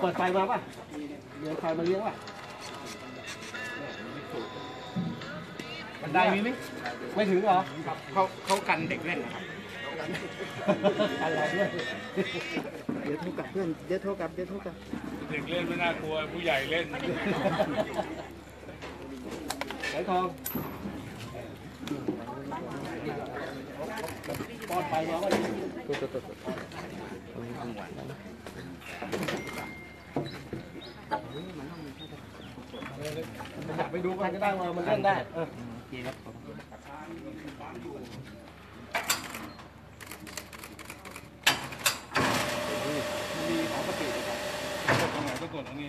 เปิดไฟมาป่ะเลี้ยงไฟมาเลี้ยงป่ะบันไดมีไหมไม่ถึงเหรอครับเขาเขากันเด็กเล่นนะครับอะไรด้วยเดี๋ยวโทรกลับเพื่อนเดี๋ยวโทรกลับเดี๋ยวโทรกลับเด็กเล่นไม่น่ากลัวผู้ใหญ่เล่นไหนทองปอดไฟมาป่ะอยาก ไปดูกันก็ได้ว่ามันเล่นได้เออมีของปกตินะครับกดตรงไหนก็กดตรงนี้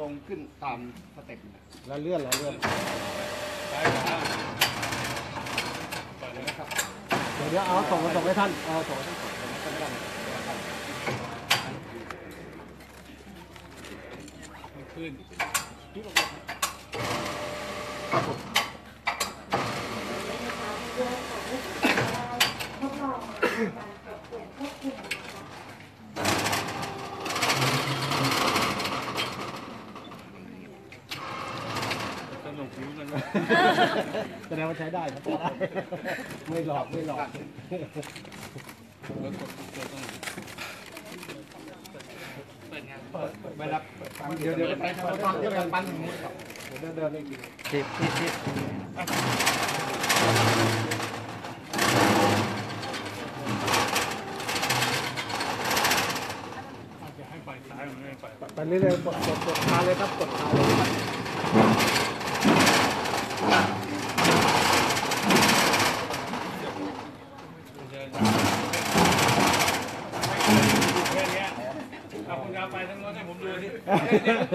ลงขึ้นตามสเต็ปนะแล้วเลื่อนแล้วเลื่อนซ้ายขวาเปิดเลยนะครับเดี๋ยวเดี๋ยวเอาส่งมาส่งให้ท่านเอาส่งให้ท่าน ขึ้นสนุกอยู่กันนะแสดงว่าใช้ได้ครับไม่หลอกไม่หลอกแล้วกดกดตรง ไหนเวลาเดี๋ยวเดี๋ยวไปฟังเดี๋ยวไปปั้นอย่างนี้ครับเดินเดินไม่กินสิบสิบสิบจะให้ไปซ้ายมันไม่ไปไปเรื่อยๆกดกดกดคาเลยครับกดคาเลยค่เนี้ยเอาคุณยา ไปทั้งรถให้ผมดูสิ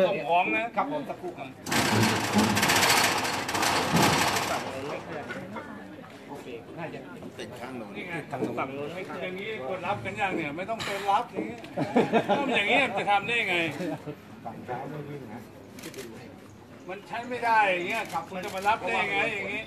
ส่งของนะครับผมสักครู่ครับโอเคน่าจะนี่ไงฝั่งนู้นไม่อย่างนี้กดรับกันยังเนี่ยไม่ต้องกดรับอย่างนี้ต้องอย่างนี้จะทำได้ไงฝั่งเท้าไม่วิ่งนะมันใช้ไม่ได้อย่างเงี้ยขับคุณจะมารับได้ไงอย่างงี้